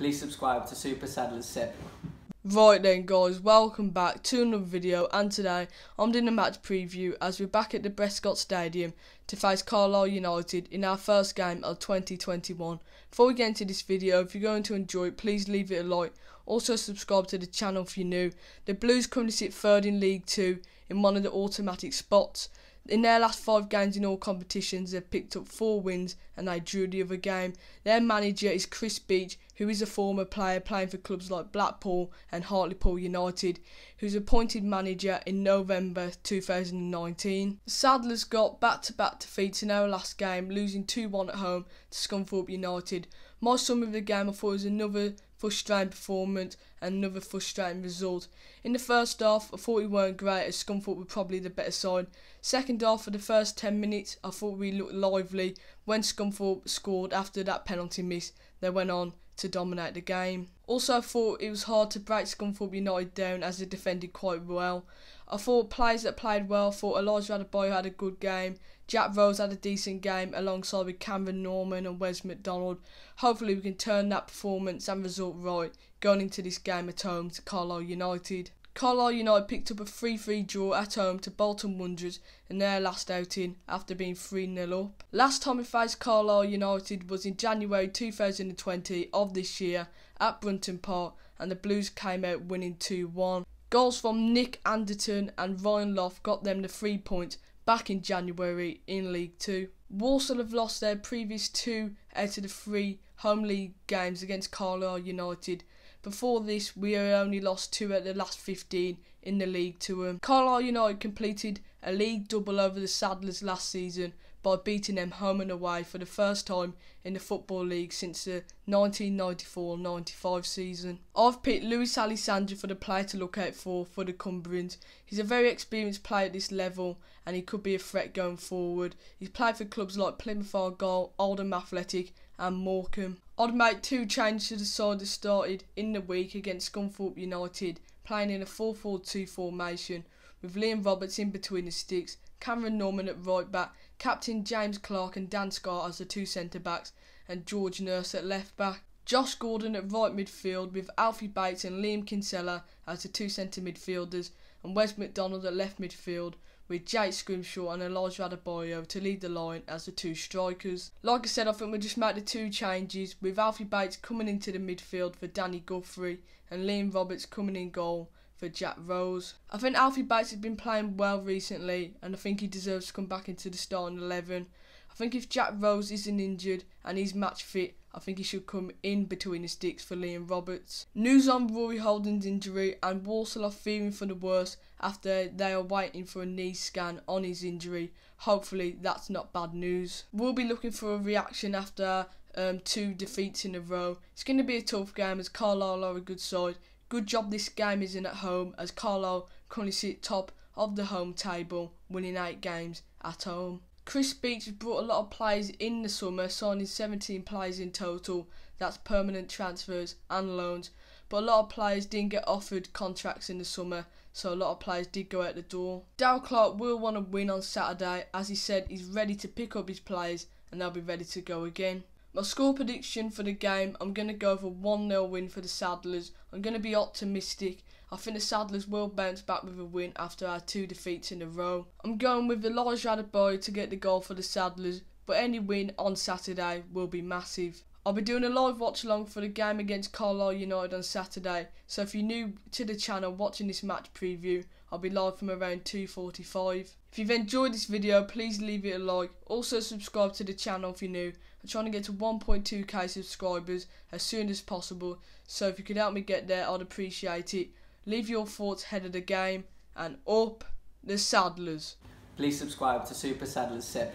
Please subscribe to Super Saddlers Seb. Right then guys, welcome back to another video and today I'm doing a match preview as we're back at the Bescot Stadium to face Carlisle United in our first game of 2021. Before we get into this video, if you're going to enjoy it, please leave it a like. Also subscribe to the channel if you're new. The Blues currently sit third in League 2 in one of the automatic spots. In their last five games in all competitions, they've picked up four wins and they drew the other game. Their manager is Chris Beech, who is a former player playing for clubs like Blackpool and Hartlepool United, who's appointed manager in November 2019. The Saddlers got back to back defeats in their last game, losing 2 1 at home to Scunthorpe United. My summary of the game I thought was another frustrating performance and another frustrating result. In the first half, I thought we weren't great as Scunthorpe were probably the better side. Second half, for the first 10 minutes, I thought we looked lively. When Scunthorpe scored after that penalty miss, they went on to dominate the game. Also, I thought it was hard to break Scunthorpe United down as they defended quite well. I thought players that played well, I thought Elijah Adebayo had a good game, Jack Rose had a decent game alongside with Cameron Norman and Wes McDonald. Hopefully we can turn that performance and result right going into this game at home to Carlisle United. Carlisle United picked up a 3-3 draw at home to Bolton Wanderers in their last outing after being 3-0 up. Last time we faced Carlisle United was in January 2020 of this year at Brunton Park and the Blues came out winning 2-1. Goals from Nick Anderton and Ryan Loft got them the three points back in January in League Two. Walsall have lost their previous two out of the three home league games against Carlisle United. Before this, we only lost two out of the last 15 in the league to them. Carlisle United completed a league double over the Saddlers last season by beating them home and away for the first time in the Football League since the 1994-95 season. I've picked Lewis Alessandra for the player to look out for for the Cumbrians. He's a very experienced player at this level and he could be a threat going forward. He's played for clubs like Plymouth Argyle, Oldham Athletic and Morecambe. I'd make two changes to the side that started in the week against Scunthorpe United, playing in a 4-4-2 formation with Liam Roberts in between the sticks, Cameron Norman at right back, captain James Clarke and Dan Scarr as the two centre backs, and George Nurse at left back. Josh Gordon at right midfield with Alfie Bates and Liam Kinsella as the two centre midfielders, and Wes McDonald at left midfield with Jake Scrimshaw and Elijah Adebayo to lead the line as the two strikers. Like I said, I think we'll just make the two changes with Alfie Bates coming into the midfield for Danny Guthrie and Liam Roberts coming in goal for Jack Rose. I think Alfie Bates has been playing well recently and I think he deserves to come back into the starting 11. I think if Jack Rose isn't injured and he's match fit, I think he should come in between the sticks for Liam Roberts. News on Rory Holden's injury and Walsall are fearing for the worst after they are waiting for a knee scan on his injury. Hopefully that's not bad news. We'll be looking for a reaction after um, two defeats in a row. It's going to be a tough game as Carlisle are a good side Good job this game isn't at home as Carlo currently sit top of the home table, winning 8 games at home. Chris Beech has brought a lot of players in the summer, signing 17 players in total. That's permanent transfers and loans. But a lot of players didn't get offered contracts in the summer, so a lot of players did go out the door. Darrell Clarke will want to win on Saturday, as he said he's ready to pick up his players and they'll be ready to go again. My score prediction for the game, I'm going to go for 1 0 win for the Saddlers. I'm going to be optimistic. I think the Saddlers will bounce back with a win after our two defeats in a row. I'm going with Elijah Adebayo to get the goal for the Saddlers, but any win on Saturday will be massive. I'll be doing a live watch along for the game against Carlisle United on Saturday, so if you're new to the channel watching this match preview, I'll be live from around 2.45. If you've enjoyed this video, please leave it a like. Also subscribe to the channel if you're new. I'm trying to get to 1.2k subscribers as soon as possible. So if you could help me get there, I'd appreciate it. Leave your thoughts ahead of the game and up the Saddlers. Please subscribe to Super Saddlers Seb.